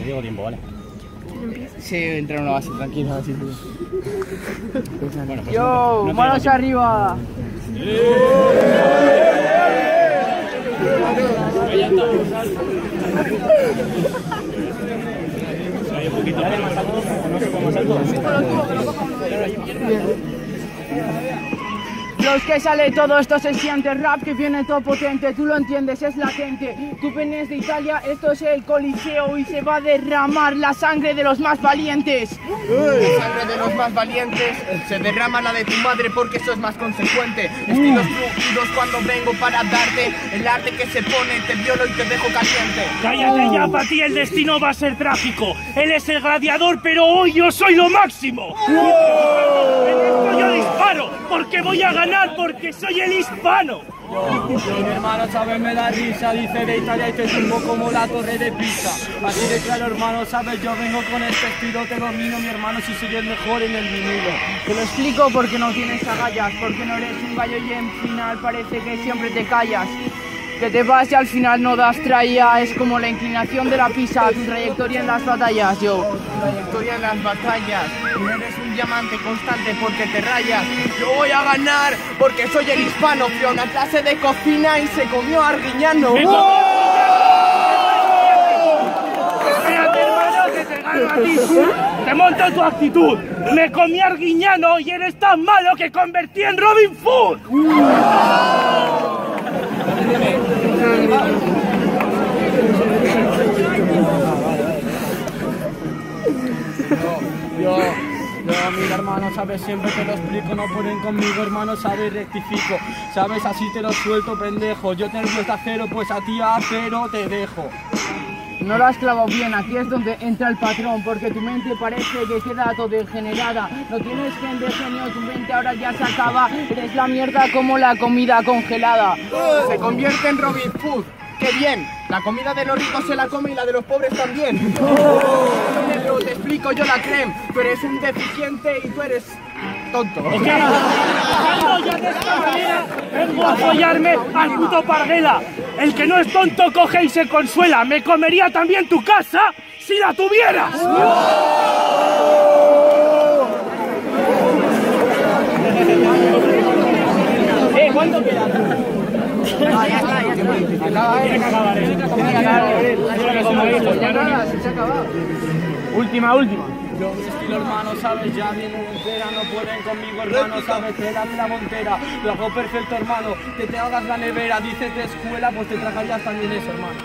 Te digo tiempo, ¿vale? Sí, entra una base, tranquilo, así. Bueno, pues Yo, no manos arriba. tiempo. Hay un poquito de más alto, no sé cómo más alto. Los que sale todo esto se siente rap que viene todo potente, tú lo entiendes, es la gente. Tú vienes de Italia, esto es el Coliseo y se va a derramar la sangre de los más valientes. La sangre de los más valientes se derrama la de tu madre porque eso es más consecuente. Estilos duros cuando vengo para darte el arte que se pone, te violo y te dejo caliente. Cállate ya, para ti el destino va a ser trágico. Él es el gladiador, pero hoy yo soy lo máximo. En esto yo disparo, porque voy a ganar, porque soy el hispano. Mi hermano, sabes, me da risa, dice de Italia y te tumbo como la torre de Pisa. Así de claro, hermano, sabes, yo vengo con este estilo, te domino, mi hermano, si soy el mejor en el vinilo. Te lo explico porque no tienes agallas, porque no eres un gallo y en final parece que siempre te callas. Que te vas y al final no das traía, es como la inclinación de la pisa, tu trayectoria en las batallas, yo. Trayectoria en las batallas, no eres un diamante constante porque te rayas. Yo voy a ganar porque soy el hispano. Fui a una clase de cocina y se comió arguiñano. Espérate, hermano, que te gano a ti. Te monto tu actitud. Me comí arguiñano y eres tan malo que convertí en Robin Hood. Yo, yo, mira, hermano, sabes, siempre te lo explico, no pueden conmigo, hermano, sabes, rectifico. Sabes, así te lo suelto, pendejo. Yo te de acero, pues a ti a cero te dejo. No lo has clavado bien, aquí es donde entra el patrón, porque tu mente parece que queda todo degenerada. No tienes gente genio, tu mente ahora ya se acaba. Eres la mierda como la comida congelada. Se convierte en Robin Hood. ¡Qué bien! La comida de los ricos se la come y la de los pobres también. Negro, te explico yo la creme. Tú eres un deficiente y tú eres tonto. Esta manera, vengo a apoyarme al puto Parguela. El que no es tonto coge y se consuela. Me comería también tu casa si la tuvieras. Eh, ¿cuánto queda? Ya está, ya está. Acaba, eh. Tiene que acabar, ¿eh? Tiene que acabar, eh. Nada, se ha acabado. Última, última. Yo, mi estilo, hermano, sabes, ya vienen entera, no pueden conmigo, hermano, sabes, te dan la montera. Lo hago perfecto, hermano, que te hagas la nevera, dices de escuela, pues te tragarías también eso, hermano.